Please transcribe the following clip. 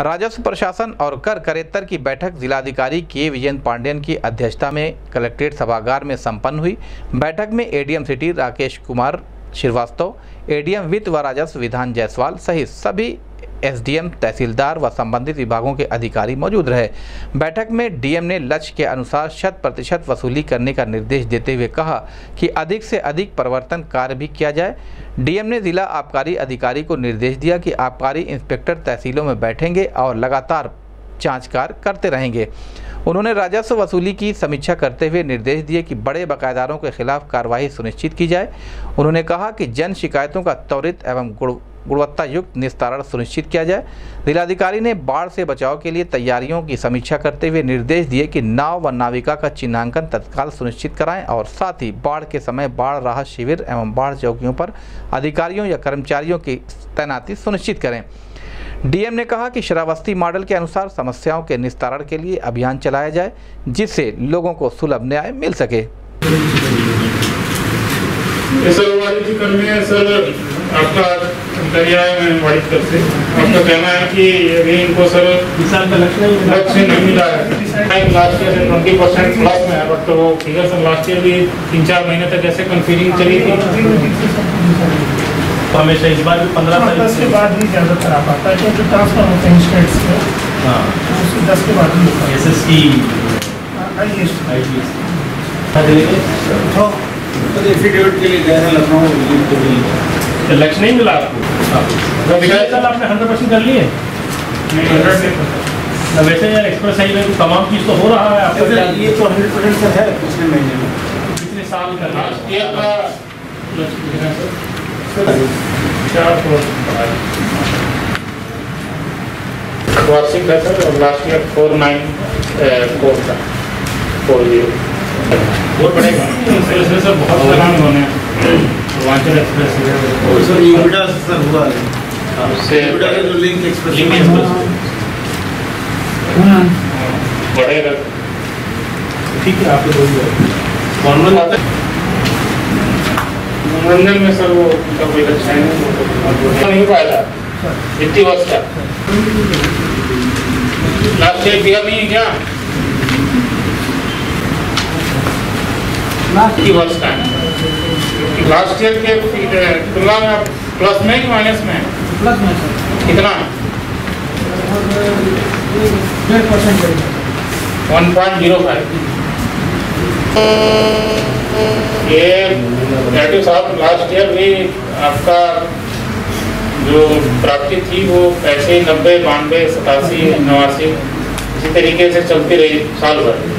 राजस्व प्रशासन और कर करेत्तर की बैठक जिलाधिकारी के विजयन पांडेयन की अध्यक्षता में कलेक्ट्रेट सभागार में संपन्न हुई। बैठक में ADM city Rakesh Kumar Srivastava, ADM वित्त व राजस्व विधान जायसवाल सहित सभी एसडीएम, तहसीलदार व संबंधित विभागों के अधिकारी मौजूद रहे। बैठक में डीएम ने लक्ष्य के अनुसार शत प्रतिशत वसूली करने का निर्देश देते हुए कहा कि अधिक से अधिक परिवर्तन कार्य भी किया जाए। डीएम ने जिला आबकारी अधिकारी को निर्देश दिया कि आबकारी इंस्पेक्टर तहसीलों में बैठेंगे और लगातार जाँच कार्य करते रहेंगे। उन्होंने राजस्व वसूली की समीक्षा करते हुए निर्देश दिए कि बड़े बकायेदारों के खिलाफ कार्रवाई सुनिश्चित की जाए। उन्होंने कहा कि जन शिकायतों का त्वरित एवं गुण गुणवत्ता युक्त निस्तारण सुनिश्चित किया जाए। जिलाधिकारी ने बाढ़ से बचाव के लिए तैयारियों की समीक्षा करते हुए निर्देश दिए कि नाव व नाविका का चिन्हांकन तत्काल सुनिश्चित कराएँ और साथ ही बाढ़ के समय बाढ़ राहत शिविर एवं बाढ़ चौकियों पर अधिकारियों या कर्मचारियों की तैनाती सुनिश्चित करें। डीएम ने कहा कि शरावस्ती मॉडल के अनुसार समस्याओं के निस्तारण के लिए अभियान चलाया जाए, जिससे लोगों को सुलभ न्याय मिल सके। आपका दरिया में वाणिज्य करते आपका कहना है कि अभी इनको सर किसान का लक्ष्य नहीं मिला है last year twenty percent plus में है बट वो फिगर सर लास्ट ईयर भी तीन चार महीने तक ऐसे कंफ्यूजिंग चली थी तो हमेशा इस बार भी पंद्रह दस के बाद ही ज़्यादातर आ पाता है क्योंकि ट्रांसफ़र होते हैं स्टेट्स में हाँ उसके दस के बाद ही S S C highest I S affidavit के लिए गए हैं लखनऊ तो लक्ष्य नहीं मिला आपको? पिछले आपने हंड्रेड परसेंट कर लिए नहीं, 100 नहीं पता। ना वैसे यार एक्सप्रेस हाईवे तो तमाम चीज़ तो हो रहा है आपका ये तो हंड्रेड परसेंट सर है पिछले महीने में पिछले साल का लास्ट ईयर का है चार करोड़ है। वार्षिक है सर और last year four nine four था फोर ज़ीरो और बढ़ेगा सर बहुत सामान होने हिमाचल एक्सप्रेस सर यूविडा सर हुआ है उससे लिंक एक्सप्रेस बढ़ेगा ठीक है आपको बोलिए मनोरंजन में सर वो उनका कोई लक्ष्य नहीं नहीं पाया वर्ष का लास्ट ईयर दिया नहीं है क्या? वित्तीय वर्ष का लास्ट ईयर के तुलना में प्लस में कि माइनस में। प्लस में सर कितना? डेढ़ percent one point zero five ये साहब लास्ट ईयर भी आपका जो प्राप्ति थी वो ऐसे ही नब्बे बानवे सतासी नवासी इसी तरीके से चलती रही साल भर।